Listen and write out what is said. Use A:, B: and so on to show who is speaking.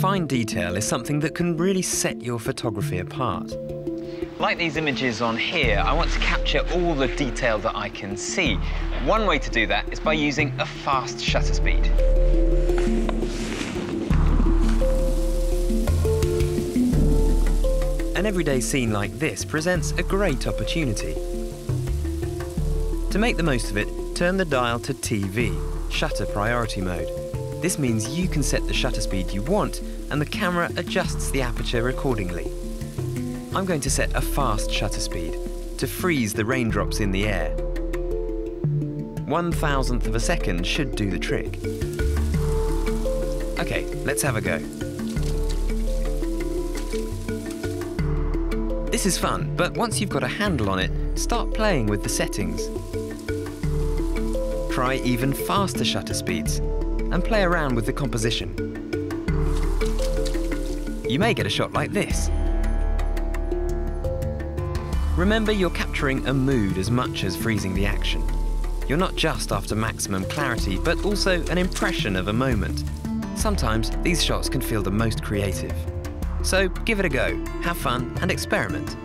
A: Fine detail is something that can really set your photography apart.
B: Like these images on here, I want to capture all the detail that I can see. One way to do that is by using a fast shutter speed.
A: An everyday scene like this presents a great opportunity. To make the most of it, turn the dial to TV, shutter priority mode. This means you can set the shutter speed you want and the camera adjusts the aperture accordingly. I'm going to set a fast shutter speed to freeze the raindrops in the air. One thousandth of a second should do the trick. Okay, let's have a go. This is fun, but once you've got a handle on it, start playing with the settings. Try even faster shutter speeds and play around with the composition. You may get a shot like this. Remember you're capturing a mood as much as freezing the action. You're not just after maximum clarity, but also an impression of a moment. Sometimes these shots can feel the most creative. So give it a go, have fun and experiment.